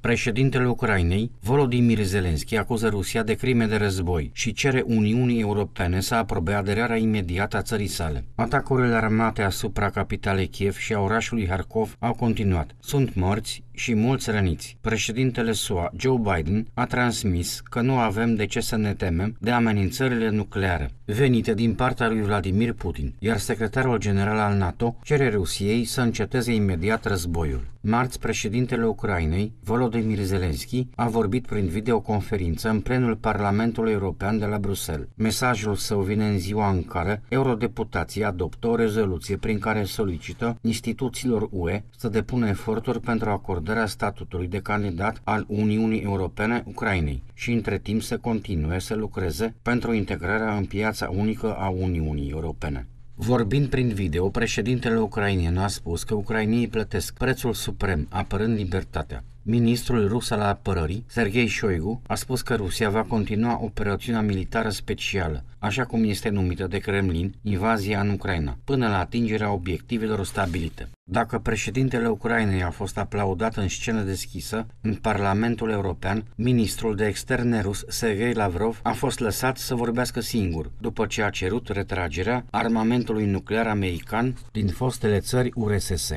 Președintele Ucrainei, Volodymyr Zelensky, acuză Rusia de crime de război și cere Uniunii Europene să aprobe aderarea imediată a țării sale. Atacurile armate asupra capitalei Kiev și a orașului Harkov au continuat. Sunt morți și mulți răniți. Președintele SUA, Joe Biden, a transmis că nu avem de ce să ne temem de amenințările nucleare venite din partea lui Vladimir Putin, iar secretarul general al NATO cere Rusiei să înceteze imediat războiul. Marți, președintele Ucrainei, Volodymyr Zelensky, a vorbit prin videoconferință în plenul Parlamentului European de la Bruxelles. Mesajul său vine în ziua în care eurodeputații adoptă o rezoluție prin care solicită instituțiilor UE să depună eforturi pentru acordarea statutului de candidat al Uniunii Europene Ucrainei și între timp să continue să lucreze pentru integrarea în piața unică a Uniunii Europene. Vorbind prin video, președintele ucrainian a spus că ucrainii plătesc prețul suprem apărând libertatea. Ministrul rus al apărării, Sergei Shoigu, a spus că Rusia va continua operațiunea militară specială, așa cum este numită de Kremlin, invazia în Ucraina, până la atingerea obiectivelor stabilite. Dacă președintele Ucrainei a fost aplaudat în scenă deschisă, în Parlamentul European, ministrul de externe rus, Sergei Lavrov, a fost lăsat să vorbească singur, după ce a cerut retragerea armamentului nuclear american din fostele țări URSS.